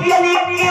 पियली के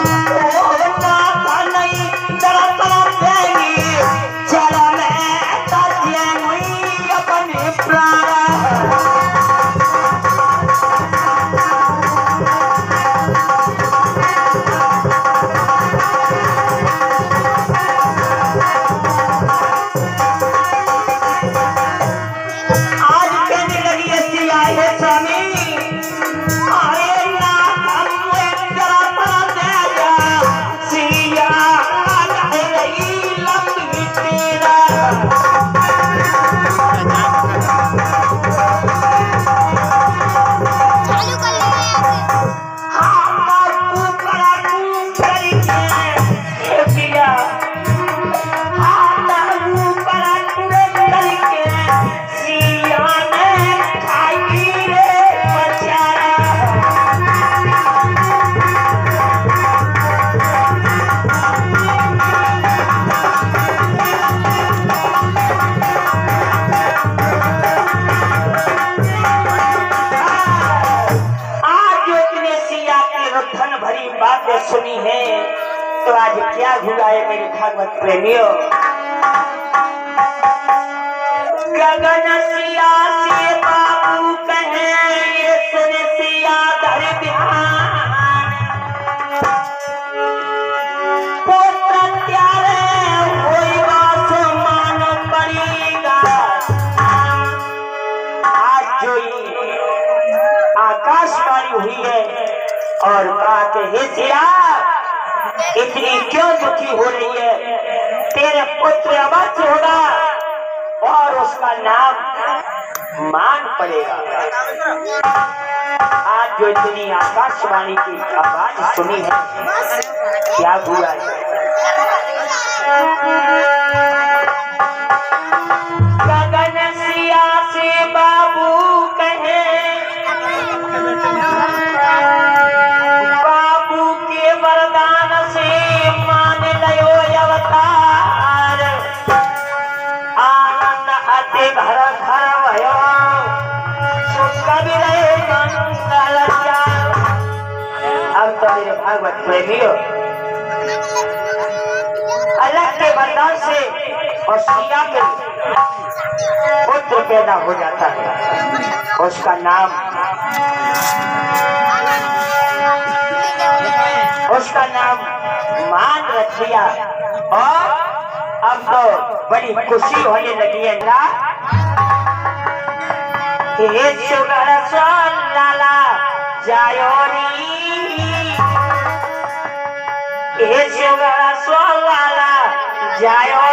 गगन सिया से बाबू कहे, ये सुन सिया धर आज जो हुई है और कि सिया, इतनी क्यों दुखी हो रही तेरे पुत्र अवश्य होगा और उसका नाम मान पड़ेगा। आज जो इतनी आकाशवाणी की आवाज़ सुनी है, क्या बुरा है? प्रेमियों अलग के वरदान से और सिया के पुत्र पैदा हो जाता है। उसका नाम उसका नाम मान रख दिया और अब तो बड़ी खुशी होने लगी है। ना? हे सुगर लाला जायो री सुगर सोन जायो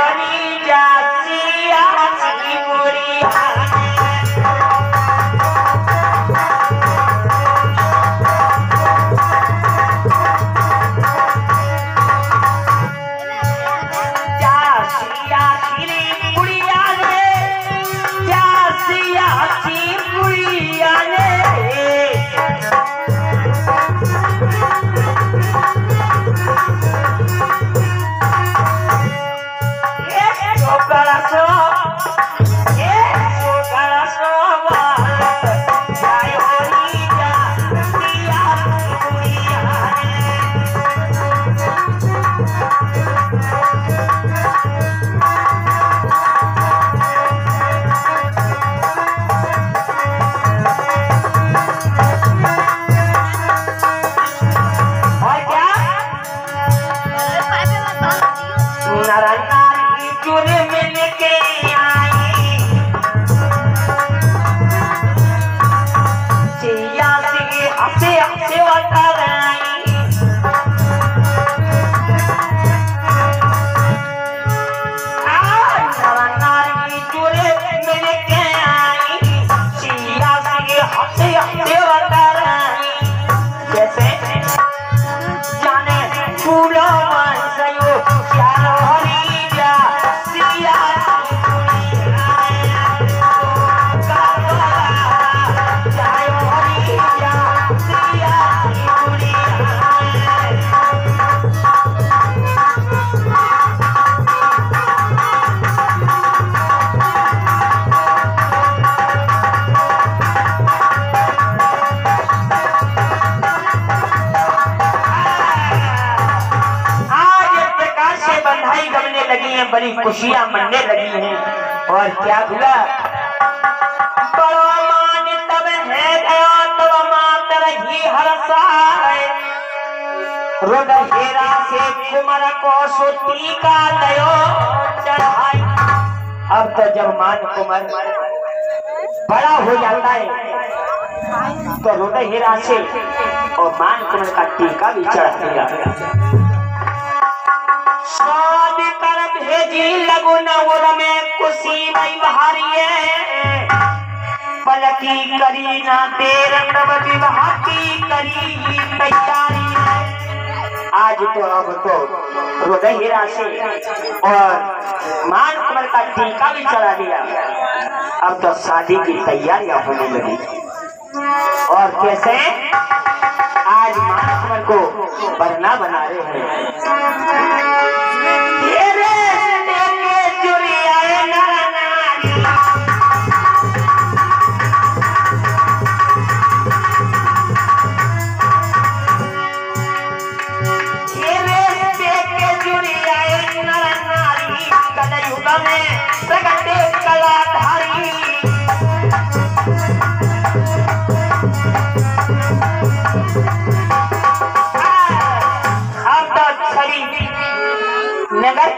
नारायण नारी चूर मिल खुशियाँ मनने लगी हैं। और क्या हुआ? है अब तो जब मान कुमर बड़ा हो जाता है तो रोड हेरा से और मान कुमर का टीका भी चढ़ दिया शादी भेजी लगो में पलकी करी ना देर तब विवाह की करी तैयारी आज तो अब तो हृदय से और मान कमल का टीका भी चढ़ा दिया अब तो शादी की तैयारियाँ होने लगी और कैसे आज मान कमल को बरना बना रहे हैं।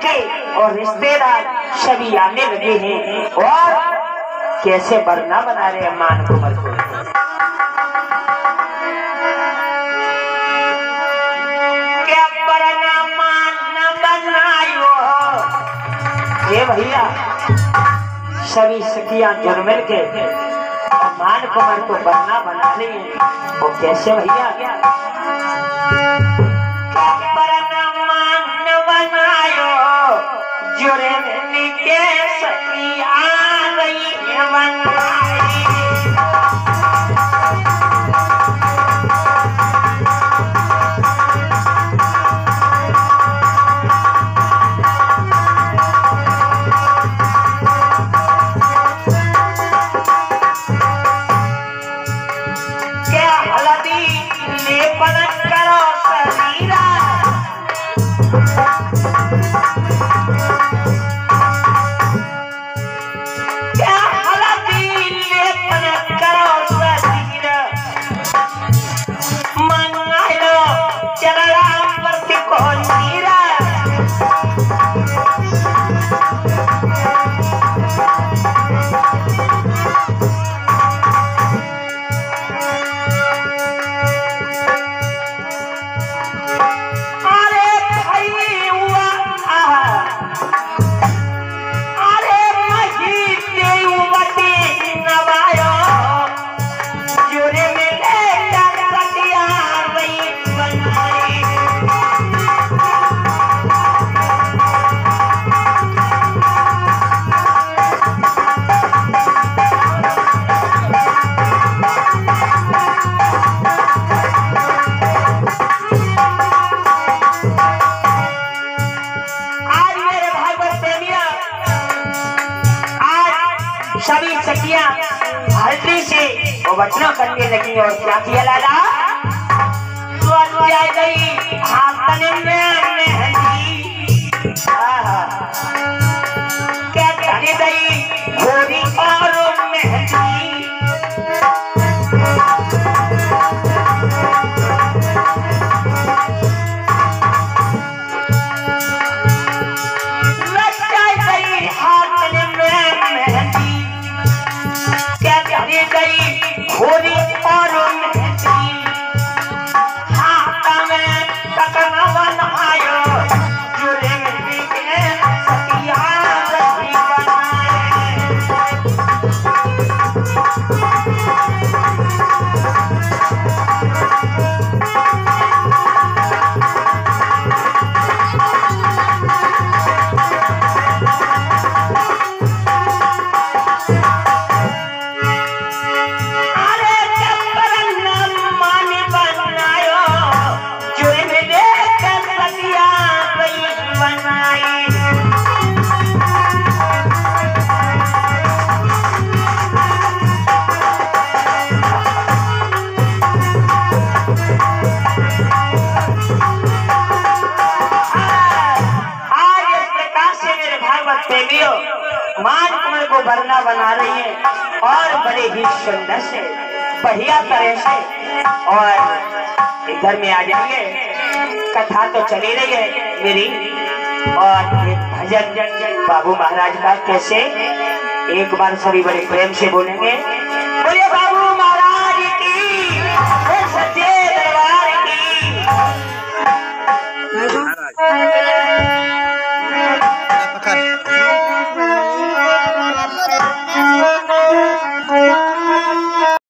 नगर और रिश्तेदार सभी आने लगे हैं। और कैसे बरना बना रहे हैं मान को। ये भैया, सभी सखियाँ जुर्मिल के मान कुमार को बरना बना रही है। वो कैसे भैया? वचना करने लगी और क्या किया लाला? स्वर्ग गई? हाथन में। बना रही है। और बड़े ही सुंदर से, बढ़िया तरह से। और इधर में आ जाइए। कथा तो चली रही है मेरी। और ये भजन बाबू महाराज का कैसे? एक बार सभी बड़े प्रेम से बोलेंगे। बोलिए बाबू।